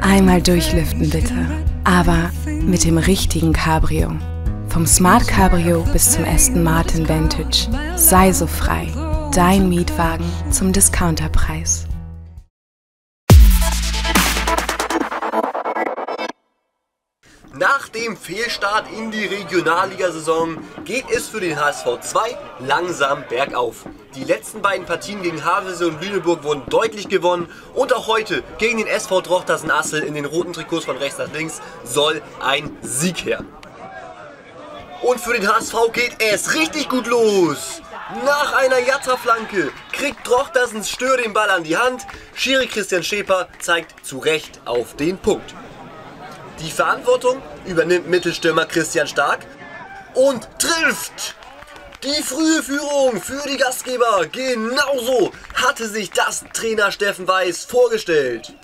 Einmal durchlüften bitte, aber mit dem richtigen Cabrio. Vom Smart Cabrio bis zum Aston Martin Vantage. Sei so frei. Dein Mietwagen zum Discounterpreis. Dem Fehlstart in die Regionalligasaison geht es für den HSV 2 langsam bergauf. Die letzten beiden Partien gegen Havelse und Lüneburg wurden deutlich gewonnen und auch heute gegen den SV Drochtersen Assel in den roten Trikots von rechts nach links soll ein Sieg her. Und für den HSV geht es richtig gut los. Nach einer Jatta-Flanke kriegt Drochtersens Stör den Ball an die Hand. Schiri Christian Schäper zeigt zu Recht auf den Punkt. Die Verantwortung übernimmt Mittelstürmer Christian Stark und trifft. Die frühe Führung für die Gastgeber. Genauso hatte sich das Trainer Steffen Weiß vorgestellt.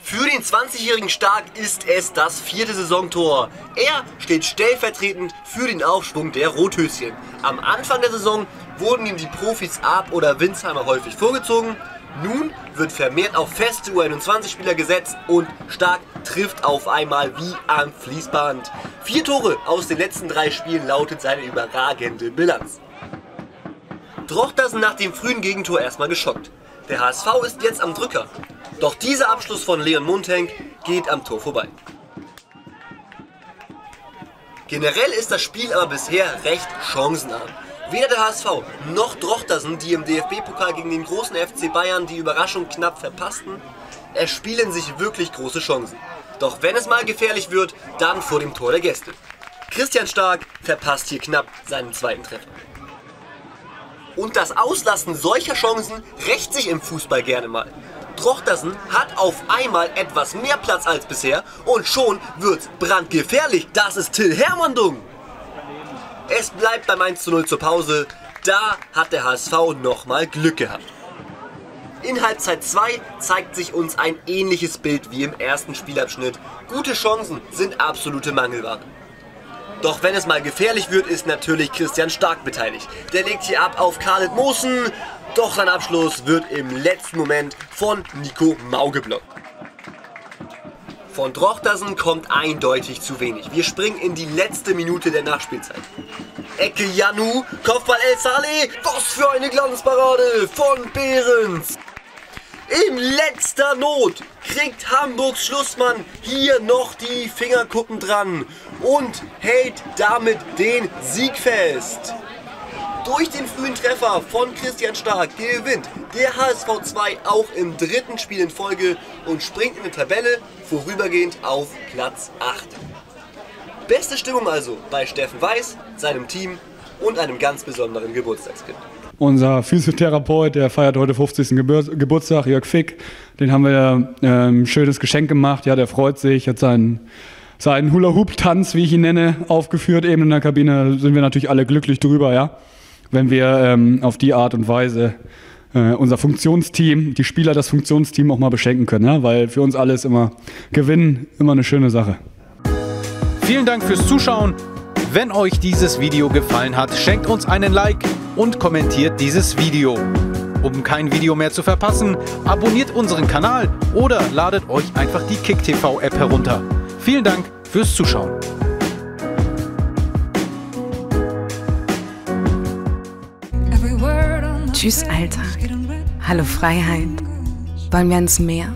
Für den 20-jährigen Stark ist es das vierte Saisontor. Er steht stellvertretend für den Aufschwung der Rothöschen. Am Anfang der Saison wurden ihm die Profis Ab oder Winsheimer häufig vorgezogen. Nun wird vermehrt auf feste U21-Spieler gesetzt und Stark trifft auf einmal wie am Fließband. Vier Tore aus den letzten drei Spielen lautet seine überragende Bilanz. Drochtersen nach dem frühen Gegentor erstmal geschockt. Der HSV ist jetzt am Drücker. Doch dieser Abschluss von Leon Montenk geht am Tor vorbei. Generell ist das Spiel aber bisher recht chancenarm. Weder der HSV noch Drochtersen, die im DFB-Pokal gegen den großen FC Bayern die Überraschung knapp verpassten, erspielen sich wirklich große Chancen. Doch wenn es mal gefährlich wird, dann vor dem Tor der Gäste. Christian Stark verpasst hier knapp seinen zweiten Treffer. Und das Auslassen solcher Chancen rächt sich im Fußball gerne mal. Drochtersen hat auf einmal etwas mehr Platz als bisher und schon wird's brandgefährlich. Das ist Till Hermandung. Es bleibt beim 1 zu 0 zur Pause. Da hat der HSV nochmal Glück gehabt. In Halbzeit 2 zeigt sich uns ein ähnliches Bild wie im ersten Spielabschnitt. Gute Chancen sind absolute Mangelware. Doch wenn es mal gefährlich wird, ist natürlich Christian Stark beteiligt. Der legt hier ab auf Khaled Mosen, doch sein Abschluss wird im letzten Moment von Nico Mau geblockt. Von Drochtersen kommt eindeutig zu wenig. Wir springen in die letzte Minute der Nachspielzeit. Ecke Janu, Kopfball El Saleh, was für eine Glanzparade von Behrens. In letzter Not kriegt Hamburgs Schlussmann hier noch die Fingerkuppen dran und hält damit den Sieg fest. Durch den frühen Treffer von Christian Stark gewinnt der HSV 2 auch im dritten Spiel in Folge und springt in der Tabelle vorübergehend auf Platz 8. Beste Stimmung also bei Steffen Weiß, seinem Team und einem ganz besonderen Geburtstagskind. Unser Physiotherapeut, der feiert heute 50. Geburtstag, Jörg Fick. Den haben wir ein schönes Geschenk gemacht. Ja, der freut sich, hat seinen, seinen Hula-Hoop-Tanz, wie ich ihn nenne, aufgeführt. Eben in der Kabine sind wir natürlich alle glücklich drüber, ja wenn wir ähm, auf die Art und Weise äh, unser Funktionsteam, die Spieler das Funktionsteam auch mal beschenken können, ja? weil für uns alles immer Gewinnen immer eine schöne Sache. Vielen Dank fürs Zuschauen. Wenn euch dieses Video gefallen hat, schenkt uns einen Like und kommentiert dieses Video. Um kein Video mehr zu verpassen, abonniert unseren Kanal oder ladet euch einfach die KickTV App herunter. Vielen Dank fürs Zuschauen. Tschüss Alltag. Hallo Freiheit. Wollen wir ans Meer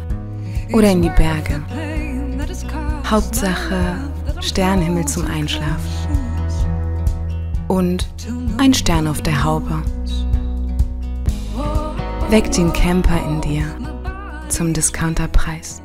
oder in die Berge? Hauptsache Sternenhimmel zum Einschlafen. Und ein Stern auf der Haube. Weckt den Camper in dir zum Discounterpreis.